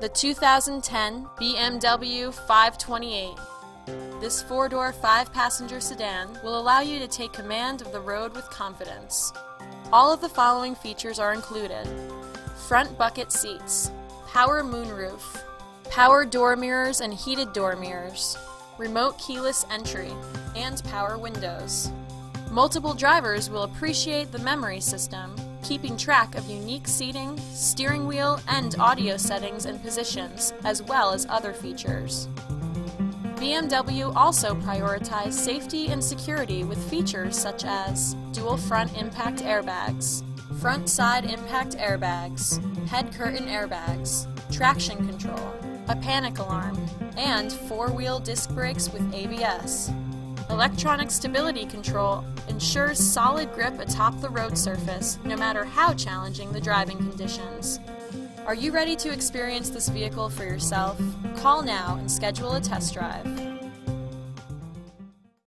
The 2010 BMW 528. This four-door, five-passenger sedan will allow you to take command of the road with confidence. All of the following features are included. Front bucket seats, power moonroof, power door mirrors and heated door mirrors, remote keyless entry, and power windows. Multiple drivers will appreciate the memory system, keeping track of unique seating, steering wheel, and audio settings and positions, as well as other features. BMW also prioritized safety and security with features such as dual front impact airbags, front side impact airbags, head curtain airbags, traction control, a panic alarm, and four-wheel disc brakes with ABS. Electronic stability control ensures solid grip atop the road surface, no matter how challenging the driving conditions. Are you ready to experience this vehicle for yourself? Call now and schedule a test drive.